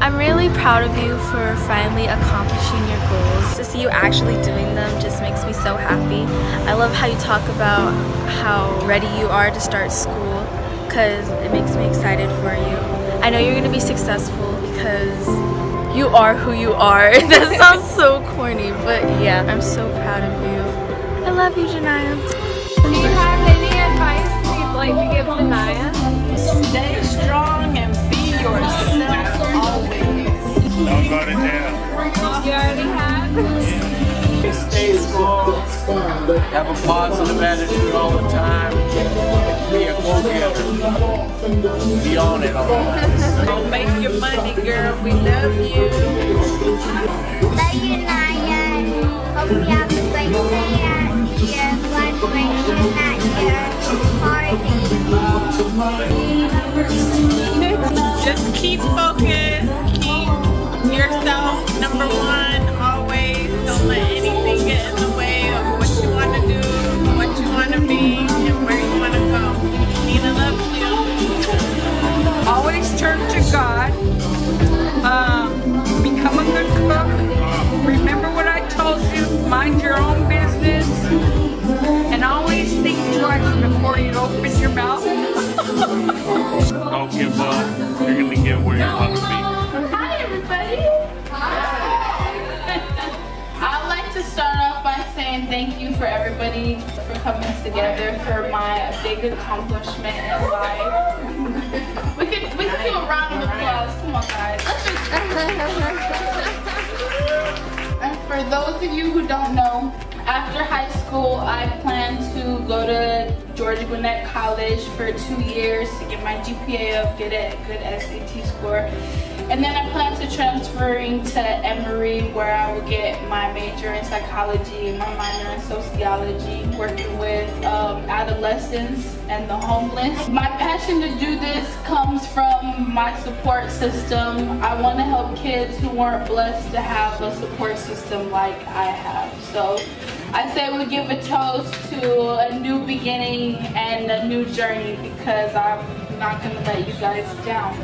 I'm really proud of you for finally accomplishing your goals. To see you actually doing them just makes me so happy. I love how you talk about how ready you are to start school because it makes me excited for you. I know you're going to be successful because you are who you are. that sounds so corny, but yeah, I'm so proud of you. I love you, Janiyah. Do you have any advice you'd like to give Janiyah? Stay strong Have a positive attitude all the time. Be a go-getter. Be on it all. Go make your money, girl. We love you. Love you, Naya. Hope you have a great day at your graduation at your party. Just keep focused. Keep yourself number one open your mouth. Don't give up. You're gonna get where you're want to be. Hi, everybody. Hi. I'd like to start off by saying thank you for everybody for coming together for my big accomplishment in life. We could we could give a round of applause. Come on, guys. And for those of you who don't know, after high school, I plan to go to Georgia Gwinnett College for two years to get my GPA up, get a good SAT score. And then I plan to transferring to Emory where I will get my major in psychology and my minor in sociology, working with um, adolescents and the homeless. My passion to do this comes from my support system. I want to help kids who weren't blessed to have a support system like I have. So I say we give a toast to a new beginning and a new journey because I'm not going to let you guys down.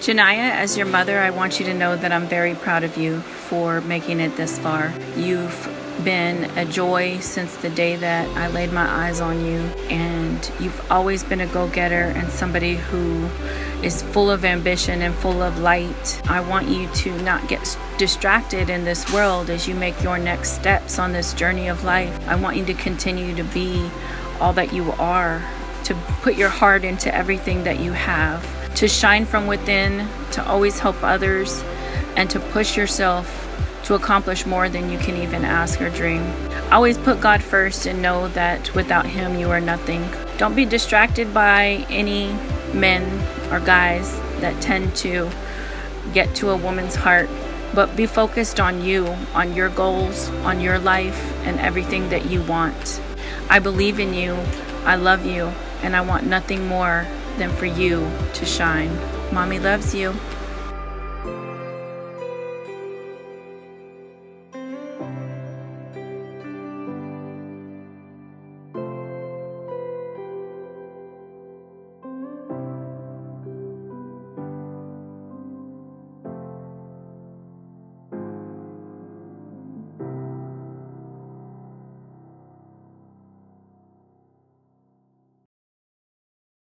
Janiyah, as your mother, I want you to know that I'm very proud of you for making it this far. You've been a joy since the day that I laid my eyes on you, and you've always been a go getter and somebody who is full of ambition and full of light. I want you to not get distracted in this world as you make your next steps on this journey of life. I want you to continue to be all that you are, to put your heart into everything that you have, to shine from within, to always help others, and to push yourself to accomplish more than you can even ask or dream. Always put God first and know that without Him you are nothing. Don't be distracted by any men or guys that tend to get to a woman's heart, but be focused on you, on your goals, on your life, and everything that you want. I believe in you, I love you, and I want nothing more than for you to shine. Mommy loves you.